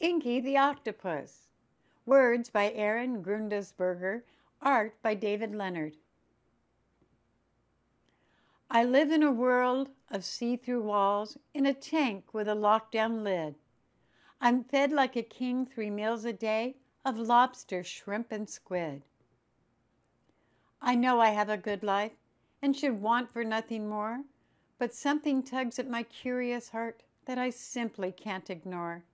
Inky the Octopus. Words by Erin Guendelsberger. Art by David Leonard. I live in a world of see through walls in a tank with a lockdown lid. I'm fed like a king three meals a day of lobster, shrimp, and squid. I know I have a good life and should want for nothing more, but something tugs at my curious heart that I simply can't ignore.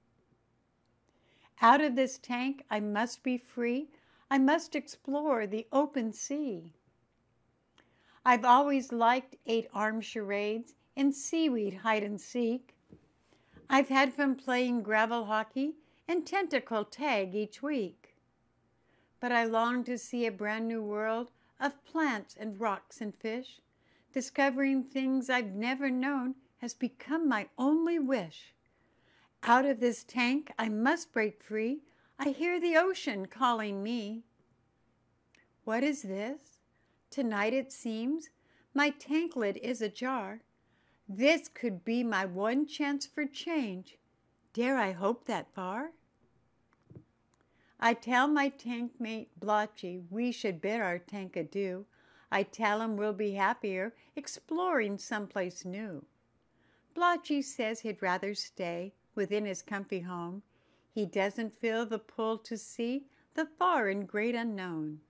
Out of this tank I must be free. I must explore the open sea. I've always liked eight arm charades and seaweed hide and seek. I've had fun playing gravel hockey and tentacle tag each week. But I long to see a brand new world of plants and rocks and fish. Discovering things I've never known has become my only wish. Out of this tank I must break free. I hear the ocean calling me. What is this? Tonight it seems my tank lid is ajar. This could be my one chance for change. Dare I hope that far? I tell my tank mate Blotchy we should bid our tank adieu. I tell him we'll be happier exploring someplace new. Blotchy says he'd rather stay within his comfy home. He doesn't feel the pull to see the far and great unknown.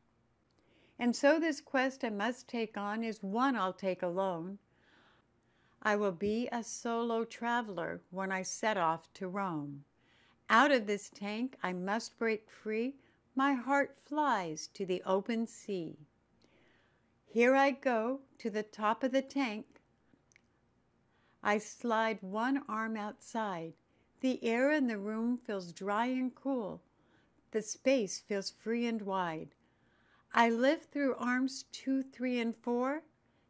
And so this quest I must take on is one I'll take alone. I will be a solo traveler when I set off to roam. Out of this tank I must break free. My heart flies to the open sea. Here I go to the top of the tank. I slide one arm outside. The air in the room feels dry and cool. The space feels free and wide. I lift through arms two, three, and four,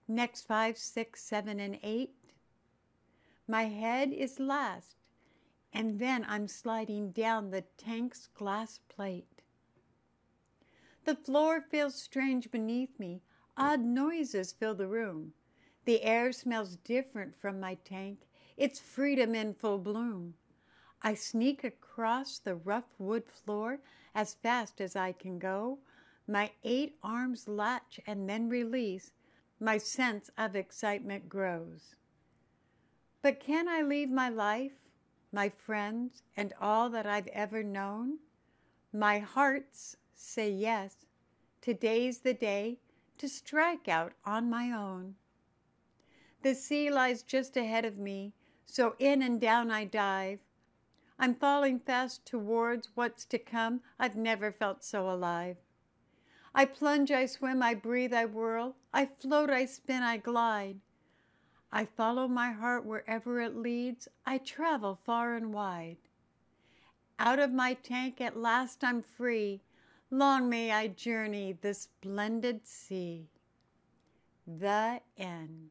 next five, six, seven, and eight. My head is last, and then I'm sliding down the tank's glass plate. The floor feels strange beneath me. Odd noises fill the room. The air smells different from my tank. It's freedom in full bloom. I sneak across the rough wood floor as fast as I can go. My eight arms latch and then release. My sense of excitement grows. But can I leave my life, my friends, and all that I've ever known? My hearts say yes. Today's the day to strike out on my own. The sea lies just ahead of me, so in and down I dive. I'm falling fast towards what's to come. I've never felt so alive. I plunge, I swim, I breathe, I whirl. I float, I spin, I glide. I follow my heart wherever it leads. I travel far and wide. Out of my tank at last I'm free. Long may I journey this splendid sea. The end.